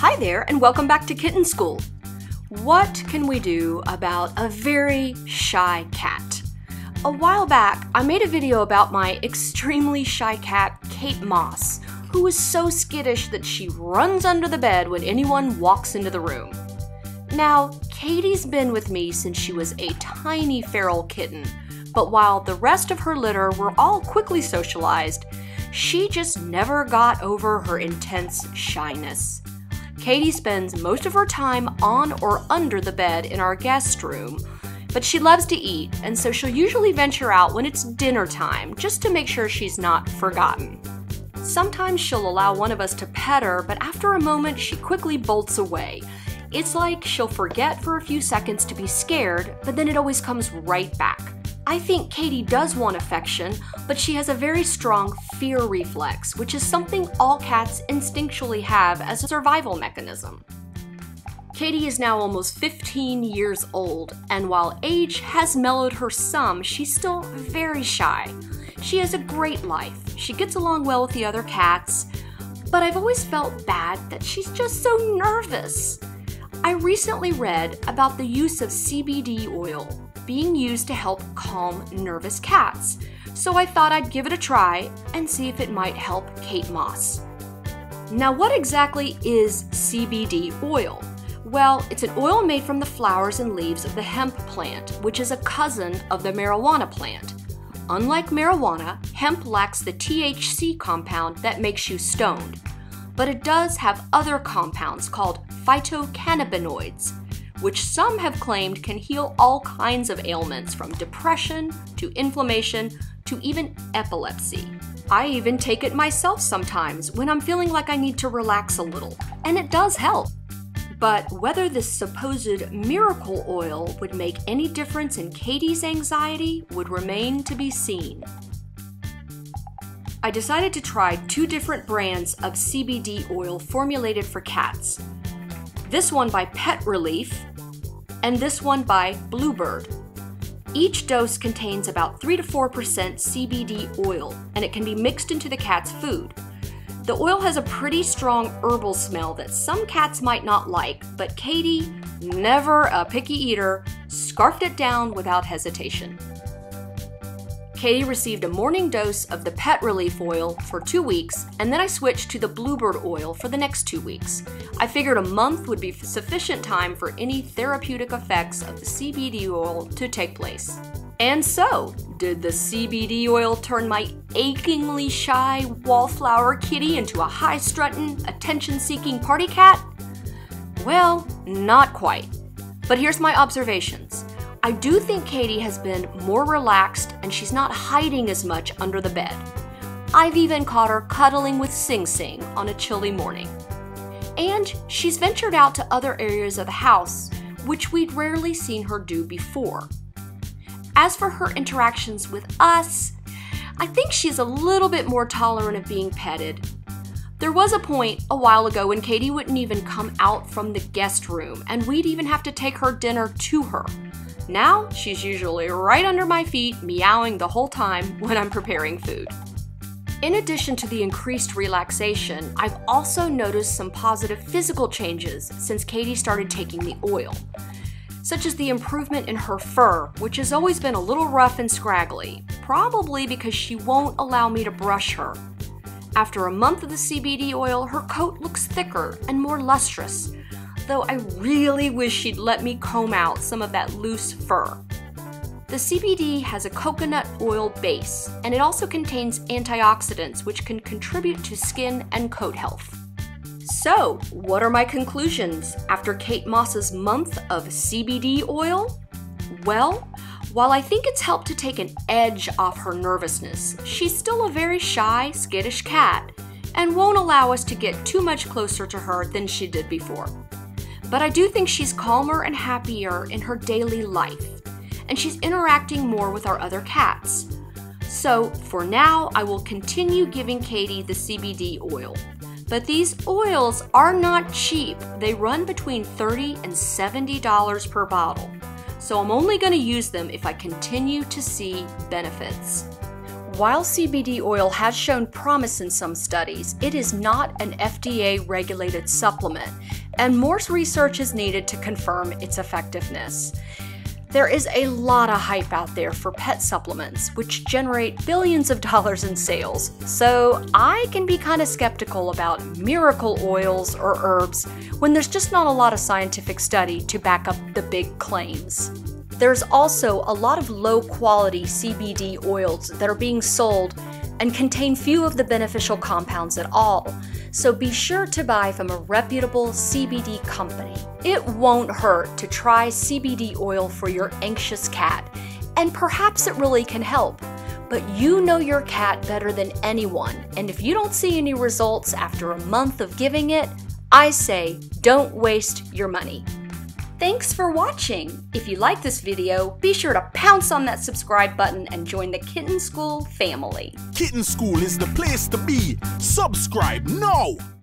Hi there, and welcome back to Kitten School. What can we do about a very shy cat? A while back, I made a video about my extremely shy cat, Kate Moss, who is so skittish that she runs under the bed when anyone walks into the room. Now, Katie's been with me since she was a tiny feral kitten, but while the rest of her litter were all quickly socialized, she just never got over her intense shyness. Katie spends most of her time on or under the bed in our guest room, but she loves to eat, and so she'll usually venture out when it's dinner time just to make sure she's not forgotten. Sometimes she'll allow one of us to pet her, but after a moment she quickly bolts away. It's like she'll forget for a few seconds to be scared, but then it always comes right back. I think Katie does want affection, but she has a very strong fear reflex, which is something all cats instinctually have as a survival mechanism. Katie is now almost 15 years old, and while age has mellowed her some, she's still very shy. She has a great life. She gets along well with the other cats, but I've always felt bad that she's just so nervous. I recently read about the use of CBD oil being used to help calm nervous cats, so I thought I'd give it a try and see if it might help Kate Moss. Now, what exactly is CBD oil? Well, it's an oil made from the flowers and leaves of the hemp plant, which is a cousin of the marijuana plant. Unlike marijuana, hemp lacks the THC compound that makes you stoned, but it does have other compounds called phytocannabinoids, which some have claimed can heal all kinds of ailments from depression to inflammation to even epilepsy. I even take it myself sometimes when I'm feeling like I need to relax a little, and it does help. But whether this supposed miracle oil would make any difference in Katie's anxiety would remain to be seen. I decided to try two different brands of CBD oil formulated for cats. This one by Pet Relief and this one by Bluebird. Each dose contains about 3 to 4% CBD oil, and it can be mixed into the cat's food. The oil has a pretty strong herbal smell that some cats might not like, but Katie, never a picky eater, scarfed it down without hesitation. Katie received a morning dose of the Pet Relief oil for two weeks, and then I switched to the Bluebird oil for the next two weeks. I figured a month would be sufficient time for any therapeutic effects of the CBD oil to take place. And so, did the CBD oil turn my achingly shy wallflower kitty into a high strutting, attention seeking party cat? Well, not quite. But here's my observations. I do think Katie has been more relaxed and she's not hiding as much under the bed. I've even caught her cuddling with Sing Sing on a chilly morning. And she's ventured out to other areas of the house, which we'd rarely seen her do before. As for her interactions with us, I think she's a little bit more tolerant of being petted. There was a point a while ago when Katie wouldn't even come out from the guest room, and we'd even have to take her dinner to her. Now, she's usually right under my feet, meowing the whole time when I'm preparing food. In addition to the increased relaxation, I've also noticed some positive physical changes since Katie started taking the oil, such as the improvement in her fur, which has always been a little rough and scraggly, probably because she won't allow me to brush her. After a month of the CBD oil, her coat looks thicker and more lustrous, though I really wish she'd let me comb out some of that loose fur. The CBD has a coconut oil base, and it also contains antioxidants which can contribute to skin and coat health. So, what are my conclusions after Kate Moss's month of CBD oil? Well, while I think it's helped to take an edge off her nervousness, she's still a very shy, skittish cat and won't allow us to get too much closer to her than she did before. But I do think she's calmer and happier in her daily life, and she's interacting more with our other cats. So for now, I will continue giving Katie the CBD oil. But these oils are not cheap. They run between 30 and $70 per bottle. So I'm only going to use them if I continue to see benefits. while CBD oil has shown promise in some studies, it is not an FDA regulated supplement, and more research is needed to confirm its effectiveness. There is a lot of hype out there for pet supplements, which generate billions of dollars in sales, so I can be kind of skeptical about miracle oils or herbs when there's just not a lot of scientific study to back up the big claims. There's also a lot of low quality CBD oils that are being sold and contain few of the beneficial compounds at all, so be sure to buy from a reputable CBD company. It won't hurt to try CBD oil for your anxious cat, and perhaps it really can help. But you know your cat better than anyone, and if you don't see any results after a month of giving it, I say don't waste your money. Thanks for watching! If you like this video, be sure to pounce on that subscribe button and join the Kitten School family. Kitten School is the place to be. Subscribe now!